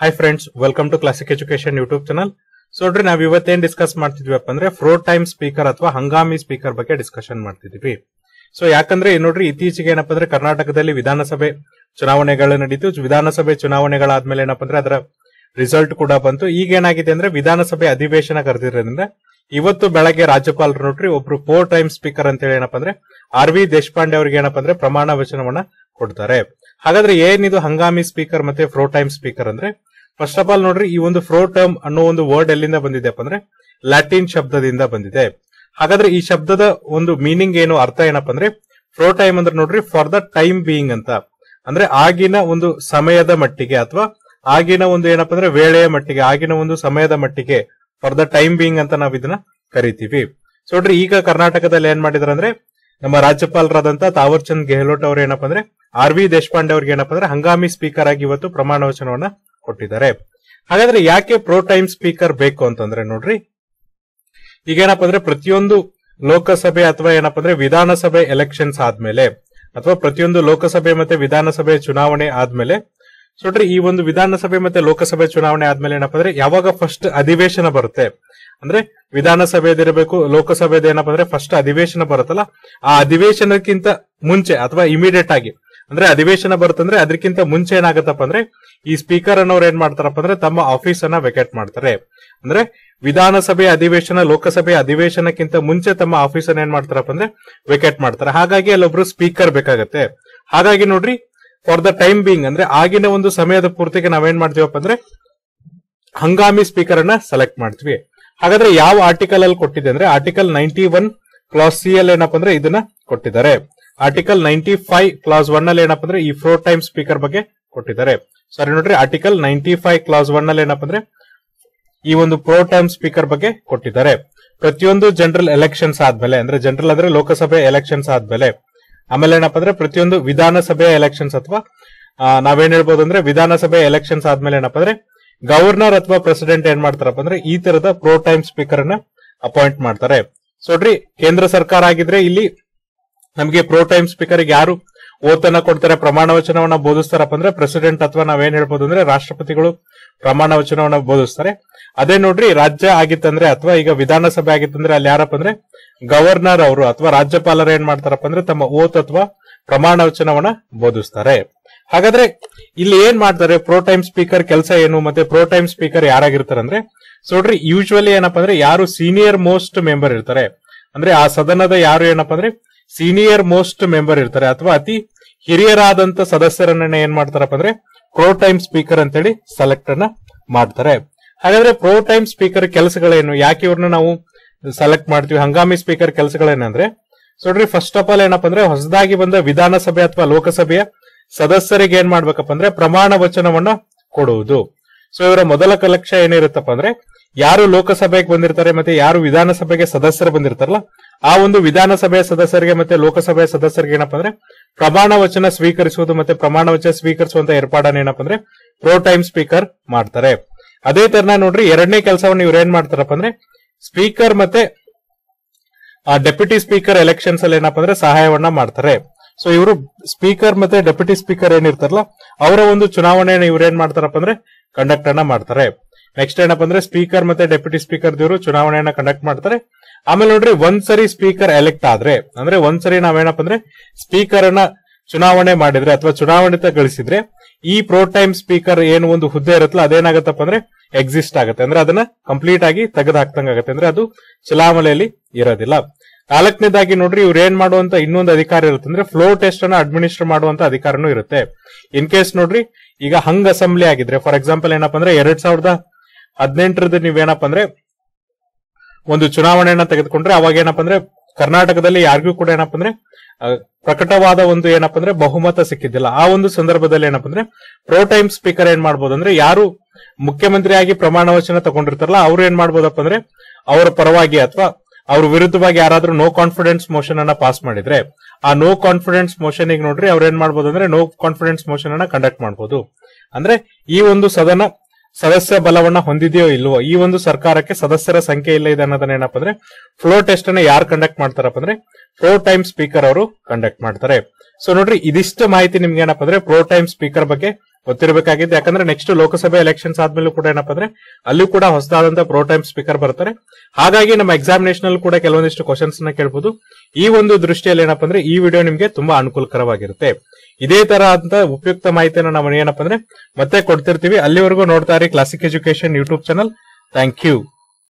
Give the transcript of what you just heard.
Hi friends welcome to classic education YouTube channel so ನೋಡ್ರಿ, ನಾವ್ ಇವತ್ತೇನ್ discuss ಮಾಡ್ತಿದ್ವಿಪ್ಪ ಅಂದ್ರೆ pro tem speaker ಅಥವಾ ಹಂಗಾಮಿ ಸ್ಪೀಕರ್ ಬಗ್ಗೆ ಡಿಸ್ಕಷನ್ ಮಾಡ್ತಿದ್ವಿ. ಸೊ ಯಾಕಂದ್ರೆ ನೋಡ್ರಿ, ಇತ್ತೀಚೆಗೆ ಏನಪ್ಪ ಅಂದ್ರೆ ಕರ್ನಾಟಕದಲ್ಲಿ ವಿಧಾನಸಭೆ ಚುನಾವಣೆಗಳು ನಡೀತು. ವಿಧಾನಸಭೆ ಚುನಾವಣೆಗಳಾದ್ಮೇಲೆ ಏನಪ್ಪ ಅಂದ್ರೆ ಅದರ ರಿಸಲ್ಟ್ ಕೂಡ ಬಂತು. ಈಗ ಏನಾಗಿದೆ ಅಂದ್ರೆ ವಿಧಾನಸಭೆ ಅಧಿವೇಶನ ಕರೆದಿರೋದ್ರಿಂದ ಇವತ್ತು ಬೆಳಗ್ಗೆ ರಾಜ್ಯಪಾಲರು ನೋಡ್ರಿ, ಒಬ್ರು ಫೋರ್ ಟೈಮ್ ಸ್ಪೀಕರ್ ಅಂತ ಹೇಳಿ ಏನಪ್ಪ ಅಂದ್ರೆ ಆರ್ ವಿ ದೇಶಪಾಂಡೆ ಅವ್ರಿಗೆ ಏನಪ್ಪ ಅಂದ್ರೆ ಪ್ರಮಾಣ ವಚನವನ್ನ ಕೊಡ್ತಾರೆ. ಹಾಗಾದ್ರೆ ಏನಿದು ಹಂಗಾಮಿ ಸ್ಪೀಕರ್ ಮತ್ತೆ ಫ್ರೋ ಟೈಮ್ ಸ್ಪೀಕರ್ ಅಂದ್ರೆ ಫಸ್ಟ್ ಆಫ್ ಆಲ್ ನೋಡ್ರಿ, ಈ ಒಂದು ಫ್ರೋ ಟರ್ಮ್ ಅನ್ನೋ ಒಂದು ವರ್ಡ್ ಎಲ್ಲಿಂದ ಬಂದಿದೆ ಅಂದ್ರೆ ಲ್ಯಾಟಿನ್ ಶಬ್ದದಿಂದ ಬಂದಿದೆ. ಹಾಗಾದ್ರೆ ಈ ಶಬ್ದದ ಒಂದು ಮೀನಿಂಗ್ ಏನು, ಅರ್ಥ ಏನಪ್ಪಾ ಅಂದ್ರೆ ಫ್ರೋ ಟೈಮ್ ಅಂದ್ರೆ ನೋಡ್ರಿ ಫಾರ್ ದ ಟೈಮ್ ಬೀಯಿಂಗ್ ಅಂತ. ಅಂದ್ರೆ ಆಗಿನ ಒಂದು ಸಮಯದ ಮಟ್ಟಿಗೆ ಅಥವಾ ಆಗಿನ ಒಂದು ಏನಪ್ಪ ಅಂದ್ರೆ ವೇಳೆಯ ಮಟ್ಟಿಗೆ, ಆಗಿನ ಒಂದು ಸಮಯದ ಮಟ್ಟಿಗೆ ಫಾರ್ ದ ಟೈಮ್ ಬೀಯಿಂಗ್ ಅಂತ ನಾವ್ ಇದನ್ನ ಕರಿತೀವಿ. ಸೊ ನೋಡ್ರಿ, ಈಗ ಕರ್ನಾಟಕದಲ್ಲಿ ಏನ್ ಮಾಡಿದಾರೆ ಅಂದ್ರೆ ನಮ್ಮ ರಾಜ್ಯಪಾಲರಾದಂತ ತಾವರ್ ಚಂದ್ ಗೆಹ್ಲೋಟ್ ಅವರು ಏನಪ್ಪಾ ಅಂದ್ರೆ ಆರ್ ವಿ ದೇಶಪಾಂಡೆ ಅವ್ರಿಗೆ ಏನಪ್ಪಾ ಅಂದ್ರೆ ಹಂಗಾಮಿ ಸ್ಪೀಕರ್ ಆಗಿ ಇವತ್ತು ಪ್ರಮಾಣ ವಚನವನ್ನ ಕೊಟ್ಟಿದ್ದಾರೆ. ಹಾಗಾದ್ರೆ ಯಾಕೆ ಪ್ರೋ ಟೈಮ್ ಸ್ಪೀಕರ್ ಬೇಕು ಅಂತಂದ್ರೆ ನೋಡ್ರಿ. ಈಗ ಏನಪ್ಪಾ ಅಂದ್ರೆ ಪ್ರತಿಯೊಂದು ಲೋಕಸಭೆ ಅಥವಾ ಏನಪ್ಪಾ ಅಂದ್ರೆ ವಿಧಾನಸಭೆ ಎಲೆಕ್ಷನ್ಸ್ ಆದ್ಮೇಲೆ ಅಥವಾ ಪ್ರತಿಯೊಂದು ಲೋಕಸಭೆ ಮತ್ತೆ ವಿಧಾನಸಭೆ ಚುನಾವಣೆ ಆದ್ಮೇಲೆ ನೋಡ್ರಿ ಈ ಒಂದು ವಿಧಾನಸಭೆ ಮತ್ತೆ ಲೋಕಸಭೆ ಚುನಾವಣೆ ಆದ್ಮೇಲೆ ಏನಪ್ಪಾ ಅಂದ್ರೆ ಯಾವಾಗ ಫಸ್ಟ್ ಅಧಿವೇಶನ ಬರುತ್ತೆ? ಅಂದ್ರೆ ವಿಧಾನಸಭೆದಿರಬೇಕು ಲೋಕಸಭೆದ ಏನಪ್ಪಾ ಅಂದ್ರೆ ಫಸ್ಟ್ ಅಧಿವೇಶನ ಬರುತ್ತಲ್ಲ, ಆ ಅಧಿವೇಶನಕ್ಕಿಂತ ಮುಂಚೆ ಅಥವಾ ಇಮಿಡಿಯೇಟ್ ಆಗಿ, ಅಂದ್ರೆ ಅಧಿವೇಶನ ಬರುತ್ತಂದ್ರೆ ಅದಕ್ಕಿಂತ ಮುಂಚೆ ಏನಾಗತ್ತಪ್ಪ ಅಂದ್ರೆ, ಈ ಸ್ಪೀಕರ್ ಅನ್ನೋರು ಏನ್ ಮಾಡ್ತಾರಪ್ಪ ಅಂದ್ರೆ, ತಮ್ಮ ಆಫೀಸ್ ಅನ್ನ ವೆಕೆಟ್ ಮಾಡ್ತಾರೆ. ಅಂದ್ರೆ, ವಿಧಾನಸಭೆ ಅಧಿವೇಶನ, ಲೋಕಸಭೆ ಅಧಿವೇಶನಕ್ಕಿಂತ ಮುಂಚೆ ತಮ್ಮ ಆಫೀಸ್ ಅನ್ನ ಏನ್ ಮಾಡ್ತಾರಪ್ಪ ಅಂದ್ರೆ ವೆಕೆಟ್ ಮಾಡ್ತಾರೆ. ಹಾಗಾಗಿ ಅಲ್ಲೊಬ್ರು ಸ್ಪೀಕರ್ ಬೇಕಾಗತ್ತೆ. ಹಾಗಾಗಿ ನೋಡ್ರಿ ಫಾರ್ ದ ಟೈಮ್ ಬೀಯಿಂಗ್ ಅಂದ್ರೆ ಆಗಿನ ಒಂದು ಸಮಯದ ಪೂರ್ತಿಗೆ ನಾವೇನ್ ಮಾಡ್ತೀವಪ್ಪ ಅಂದ್ರೆ ಹಂಗಾಮಿ ಸ್ಪೀಕರ್ ಅನ್ನ ಸೆಲೆಕ್ಟ್ ಮಾಡ್ತೀವಿ. ಹಾಗಾದ್ರೆ ಯಾವ ಆರ್ಟಿಕಲ್ ಅಲ್ಲಿ ಕೊಟ್ಟಿದೆ ಅಂದ್ರೆ article ninety one class C ಅಲ್ಲಿ ಏನಪ್ಪ ಅಂದ್ರೆ ಇದನ್ನ ಕೊಟ್ಟಿದ್ದಾರೆ. Article ninety five class one ಅಲ್ಲಿ ಏನಪ್ಪ ಅಂದ್ರೆ ಈ ಫೋರ್ ಟೈಮ್ ಸ್ಪೀಕರ್ ಬಗ್ಗೆ ಕೊಟ್ಟಿದ್ದಾರೆ. ಸಾರಿ ನೋಡ್ರಿ article ninety five class one ಅಲ್ಲಿ ಏನಪ್ಪ ಅಂದ್ರೆ ಈ ಒಂದು ಪ್ರೋ ಟೈಮ್ ಸ್ಪೀಕರ್ ಬಗ್ಗೆ ಕೊಟ್ಟಿದ್ದಾರೆ. ಪ್ರತಿಯೊಂದು ಜನರಲ್ ಎಲೆಕ್ಷನ್ಸ್ ಆದ್ಮೇಲೆ, ಅಂದ್ರೆ ಜನರಲ್ ಅಂದ್ರೆ ಲೋಕಸಭೆ ಎಲೆಕ್ಷನ್ಸ್ ಆದ್ಮೇಲೆ ಆಮೇಲೆ ಏನಪ್ಪ ಅಂದ್ರೆ ಪ್ರತಿಯೊಂದು ವಿಧಾನಸಭೆ ಎಲೆಕ್ಷನ್ಸ್ ಅಥವಾ ನಾವೇನ್ ಹೇಳ್ಬೋದು ಅಂದ್ರೆ ವಿಧಾನಸಭೆ ಎಲೆಕ್ಷನ್ಸ್ ಆದ್ಮೇಲೆ ಏನಪ್ಪ ಅಂದ್ರೆ ಗವರ್ನರ್ ಅಥವಾ ಪ್ರೆಸಿಡೆಂಟ್ ಏನ್ ಮಾಡ್ತಾರಪ್ಪ ಅಂದ್ರೆ ಈ ತರದ ಪ್ರೋ ಟೈಮ್ ಸ್ಪೀಕರ್ ಅನ್ನ ಅಪಾಯಿಂಟ್ ಮಾಡ್ತಾರೆ. ಸೊಡ್ರಿ, ಕೇಂದ್ರ ಸರ್ಕಾರ ಆಗಿದ್ರೆ ಇಲ್ಲಿ ನಮಗೆ ಪ್ರೋ ಟೈಮ್ ಸ್ಪೀಕರ್ ಯಾರು ಓತನ್ನ ಕೊಡ್ತಾರೆ, ಪ್ರಮಾಣ ವಚನವನ್ನ ಬೋಧಿಸ್ತಾರಪ್ಪ ಅಂದ್ರೆ ಪ್ರೆಸಿಡೆಂಟ್ ಅಥವಾ ನಾವೇನ್ ಹೇಳ್ಬೋದು ಅಂದ್ರೆ ರಾಷ್ಟ್ರಪತಿಗಳು ಪ್ರಮಾಣ ವಚನವನ್ನ ಬೋಧಿಸ್ತಾರೆ. ಅದೇ ನೋಡ್ರಿ, ರಾಜ್ಯ ಆಗಿತ್ತಂದ್ರೆ ಅಥವಾ ಈಗ ವಿಧಾನಸಭೆ ಆಗಿತ್ತಂದ್ರೆ ಅಲ್ಲಿ ಯಾರಪ್ಪ ಅಂದ್ರೆ ಗವರ್ನರ್ ಅವರು ಅಥವಾ ರಾಜ್ಯಪಾಲರು ಏನ್ ಮಾಡ್ತಾರಪ್ಪ ಅಂದ್ರೆ ತಮ್ಮ ಓತ್ ಅಥವಾ ಪ್ರಮಾಣ ವಚನವನ್ನ ಬೋಧಿಸ್ತಾರೆ. ಹಾಗಾದ್ರೆ ಇಲ್ಲಿ ಏನ್ ಮಾಡ್ತಾರೆ ಪ್ರೋ ಟೈಮ್ ಸ್ಪೀಕರ್ ಕೆಲಸ ಏನು, ಮತ್ತೆ ಪ್ರೋ ಟೈಮ್ ಸ್ಪೀಕರ್ ಯಾರಾಗಿರ್ತಾರೆ ಅಂದ್ರೆ ಸೊ ನೋಡ್ರಿ ಯೂಶುವಲಿ ಏನಪ್ಪ ಅಂದ್ರೆ ಯಾರು ಸೀನಿಯರ್ ಮೋಸ್ಟ್ ಮೆಂಬರ್ ಇರ್ತಾರೆ. ಅಂದ್ರೆ ಆ ಸದನದ ಯಾರು ಏನಪ್ಪ ಅಂದ್ರೆ ಸೀನಿಯರ್ ಮೋಸ್ಟ್ ಮೆಂಬರ್ ಇರ್ತಾರೆ ಅಥವಾ ಅತಿ ಹಿರಿಯರಾದಂತ ಸದಸ್ಯರನ್ನ ಏನ್ ಮಾಡ್ತಾರಪ್ಪ ಅಂದ್ರೆ ಪ್ರೋ ಟೈಮ್ ಸ್ಪೀಕರ್ ಅಂತೇಳಿ ಸೆಲೆಕ್ಟ್ ಅನ್ನ ಮಾಡ್ತಾರೆ. ಹಾಗಾದ್ರೆ ಪ್ರೋ ಟೈಮ್ ಸ್ಪೀಕರ್ ಕೆಲಸಗಳೇನು? ಯಾಕೆ ಇವ್ರನ್ನ ನಾವು ಸೆಲೆಕ್ಟ್ ಮಾಡ್ತೀವಿ? ಹಂಗಾಮಿ ಸ್ಪೀಕರ್ ಕೆಲಸಗಳೇನಂದ್ರೆ ನೋಡ್ರಿ ಫಸ್ಟ್ ಆಫ್ ಆಲ್ ಏನಪ್ಪಾ ಅಂದ್ರೆ ಹೊಸದಾಗಿ ಬಂದ ವಿಧಾನಸಭೆ ಅಥವಾ ಲೋಕಸಭೆಯ ಸದಸ್ಯರಿಗೆ ಏನ್ ಮಾಡ್ಬೇಕಪ್ಪ ಅಂದ್ರೆ ಪ್ರಮಾಣ ವಚನವನ್ನ ಕೊಡುವುದು. ಸೊ ಇವರ ಮೊದಲ ಕಲಕ್ಷ ಏನಿರುತ್ತಪ್ಪ ಅಂದ್ರೆ ಯಾರು ಲೋಕಸಭೆಗೆ ಬಂದಿರ್ತಾರೆ ಮತ್ತೆ ಯಾರು ವಿಧಾನಸಭೆಗೆ ಸದಸ್ಯರು ಬಂದಿರ್ತಾರಲ್ಲ, ಆ ಒಂದು ವಿಧಾನಸಭೆಯ ಸದಸ್ಯರಿಗೆ ಮತ್ತೆ ಲೋಕಸಭೆಯ ಸದಸ್ಯರಿಗೆ ಏನಪ್ಪಾ ಅಂದ್ರೆ ಪ್ರಮಾಣ ವಚನ ಸ್ವೀಕರಿಸುವುದು ಮತ್ತೆ ಪ್ರಮಾಣ ವಚನ ಸ್ವೀಕರಿಸುವಂತ ಏರ್ಪಾಡನ್ನ ಏನಪ್ಪಾ ಅಂದ್ರೆ ಪ್ರೋ ಟೈಮ್ ಸ್ಪೀಕರ್ ಮಾಡ್ತಾರೆ. ಅದೇ ತರನ ನೋಡ್ರಿ, ಎರಡನೇ ಕೆಲಸವನ್ನು ಇವ್ರು ಏನ್ ಮಾಡ್ತಾರಪ್ಪ ಅಂದ್ರೆ ಸ್ಪೀಕರ್ ಮತ್ತೆ ಡೆಪ್ಯೂಟಿ ಸ್ಪೀಕರ್ ಎಲೆಕ್ಷನ್ಸ್ ಅಲ್ಲಿ ಏನಪ್ಪಾ ಅಂದ್ರೆ ಸಹಾಯವನ್ನ ಮಾಡ್ತಾರೆ. ಸೊ ಇವರು ಸ್ಪೀಕರ್ ಮತ್ತೆ ಡೆಪ್ಯೂಟಿ ಸ್ಪೀಕರ್ ಏನಿರ್ತಾರಲ್ಲ ಅವರ ಒಂದು ಚುನಾವಣೆಯನ್ನು ಇವ್ರು ಏನ್ ಮಾಡ್ತಾರಪ್ಪ ಅಂದ್ರೆ ಕಂಡಕ್ಟ್ ಅನ್ನ ಮಾಡ್ತಾರೆ. ನೆಕ್ಸ್ಟ್ ಏನಪ್ಪ ಅಂದ್ರೆ ಸ್ಪೀಕರ್ ಮತ್ತೆ ಡೆಪ್ಯೂಟಿ ಸ್ಪೀಕರ್ ದೇವರು ಚುನಾವಣೆಯನ್ನ ಕಂಡಕ್ಟ್ ಮಾಡ್ತಾರೆ. ಆಮೇಲೆ ನೋಡ್ರಿ ಒಂದ್ಸರಿ ಸ್ಪೀಕರ್ ಎಲೆಕ್ಟ್ ಆದ್ರೆ, ಅಂದ್ರೆ ಒಂದ್ಸರಿ ನಾವೇನಪ್ಪ ಅಂದ್ರೆ ಸ್ಪೀಕರ್ ಅನ್ನ ಚುನಾವಣೆ ಮಾಡಿದ್ರೆ ಅಥವಾ ಚುನಾವಣೆ ಗಳಿಸಿದ್ರೆ, ಈ ಪ್ರೋ ಟೈಮ್ ಸ್ಪೀಕರ್ ಏನು ಒಂದು ಹುದ್ದೆ ಇರುತ್ತಲ್ಲ, ಅದೇನಾಗತ್ತಪ್ಪ ಅಂದ್ರೆ ಎಕ್ಸಿಸ್ಟ್ ಆಗುತ್ತೆ. ಅಂದ್ರೆ ಅದನ್ನ ಕಂಪ್ಲೀಟ್ ಆಗಿ ಹಾಕ್ದಂಗಾಗತ್ತೆ ಅಂದ್ರೆ ಅದು ಚಲಾವಣೆಯಲ್ಲಿ ಇರೋದಿಲ್ಲ. ನಾಲ್ಕನೇದಾಗಿ ನೋಡ್ರಿ ಇವ್ರು ಏನ್ ಮಾಡುವಂತ ಇನ್ನೊಂದು ಅಧಿಕಾರ ಇರುತ್ತೆ. ಅಂದ್ರೆ ಫ್ಲೋ ಟೆಸ್ಟ್ ಅನ್ನ ಅಡ್ಮಿನಿಸ್ಟರ್ ಮಾಡುವಂತ ಅಧಿಕಾರನೂ ಇರುತ್ತೆ. ಇನ್ ಕೇಸ್ ನೋಡ್ರಿ ಈಗ ಹಂಗ್ ಅಸೆಂಬ್ಲಿ ಆಗಿದ್ರೆ ಫಾರ್ ಎಕ್ಸಾಂಪಲ್ ಏನಪ್ಪ ಅಂದ್ರೆ ಎರಡ್ ಸಾವಿರದ ಹದಿನೆಂಟರದ್ದು ನೀವೇನಪ್ಪ ಅಂದ್ರೆ ಒಂದು ಚುನಾವಣೆಯನ್ನ ತೆಗೆದುಕೊಂಡ್ರೆ ಅವಾಗ ಏನಪ್ಪ ಅಂದ್ರೆ ಕರ್ನಾಟಕದಲ್ಲಿ ಯಾರಿಗೂ ಕೂಡ ಏನಪ್ಪ ಅಂದ್ರೆ ಪ್ರಕಟವಾದ ಒಂದು ಏನಪ್ಪ ಅಂದ್ರೆ ಬಹುಮತ ಸಿಕ್ಕಿದ್ದಿಲ್ಲ. ಆ ಒಂದು ಸಂದರ್ಭದಲ್ಲಿ ಏನಪ್ಪ ಅಂದ್ರೆ ಪ್ರೋ ಟೈಮ್ ಸ್ಪೀಕರ್ ಏನ್ ಮಾಡ್ಬೋದು ಅಂದ್ರೆ ಯಾರು ಮುಖ್ಯಮಂತ್ರಿಯಾಗಿ ಪ್ರಮಾಣ ವಚನ ತಗೊಂಡಿರ್ತಾರಲ್ಲ, ಅವ್ರು ಏನ್ ಮಾಡ್ಬೋದಪ್ಪ ಅಂದ್ರೆ ಅವರ ಪರವಾಗಿ ಅಥವಾ ಅವ್ರ ವಿರುದ್ಧವಾಗಿ ಯಾರಾದ್ರೂ ನೋ ಕಾನ್ಫಿಡೆನ್ಸ್ ಮೋಷನ್ ಅನ್ನ ಪಾಸ್ ಮಾಡಿದ್ರೆ, ಆ ನೋ ಕಾನ್ಫಿಡೆನ್ಸ್ ಮೋಷನ್ ಈಗ ನೋಡ್ರಿ ಅವ್ರ ಏನ್ ಮಾಡ್ಬೋದು ಅಂದ್ರೆ ನೋ ಕಾನ್ಫಿಡೆನ್ಸ್ ಮೋಷನ್ ಅನ್ನ ಕಂಡಕ್ಟ್ ಮಾಡ್ಬೋದು. ಅಂದ್ರೆ ಈ ಒಂದು ಸದನ ಸದಸ್ಯ ಬಲವನ್ನ ಹೊಂದಿದೆಯೋ ಇಲ್ವೋ, ಈ ಒಂದು ಸರ್ಕಾರಕ್ಕೆ ಸದಸ್ಯರ ಸಂಖ್ಯೆ ಇಲ್ಲ ಇದೆ ಅನ್ನೋದನ್ನ ಏನಪ್ಪ ಅಂದ್ರೆ ಫ್ಲೋ ಟೆಸ್ಟ್ ಅನ್ನ ಯಾರು ಕಂಡಕ್ಟ್ ಮಾಡ್ತಾರಪ್ಪ ಅಂದ್ರೆ ಫ್ಲೋ ಟೈಮ್ ಸ್ಪೀಕರ್ ಅವರು ಕಂಡಕ್ಟ್ ಮಾಡ್ತಾರೆ. ಸೊ ನೋಡ್ರಿ, ಇದಿಷ್ಟು ಮಾಹಿತಿ ನಿಮ್ಗೆ ಏನಪ್ಪ ಅಂದ್ರೆ ಪ್ರೋ ಟೈಮ್ ಸ್ಪೀಕರ್ ಬಗ್ಗೆ ಗೊತ್ತಿರಬೇಕಾಗಿದ್ದು, ಯಾಕಂದ್ರೆ ನೆಕ್ಸ್ಟ್ ಲೋಕಸಭೆ ಎಲೆಕ್ಷನ್ಸ್ ಆದ್ಮೇಲೂ ಕೂಡ ಏನಪ್ಪಾ ಅಂದ್ರೆ, ಅಲ್ಲೂ ಕೂಡ ಹೊಸದಾದಂತಹ ಪ್ರೋ ಟೈಮ್ ಸ್ಪೀಕರ್ ಬರ್ತಾರೆ. ಹಾಗಾಗಿ ನಮ್ಮ ಎಕ್ಸಾಮಿನೇಷನ್ ಅಲ್ಲಿ ಕೂಡ ಕೆಲವೊಂದಿಷ್ಟು ಕ್ವಶನ್ಸ್ನ ಕೇಳಬಹುದು ಈ ಒಂದು ದೃಷ್ಟಿಯಲ್ಲಿ ಏನಪ್ಪಾ ಅಂದ್ರೆ, ಈ ವಿಡಿಯೋ ನಿಮ್ಗೆ ತುಂಬಾ ಅನುಕೂಲಕರವಾಗಿರುತ್ತೆ. ಇದೇ ತರ ಅಂತ ಉಪಯುಕ್ತ ಮಾಹಿತಿಯನ್ನು ನಾವು ಏನಪ್ಪಾ ಅಂದ್ರೆ, ಮತ್ತೆ ಕೊಡ್ತಿರ್ತೀವಿ. ಅಲ್ಲಿವರೆಗೂ ನೋಡ್ತಾ ಇರಿ classic education YouTube channel thank you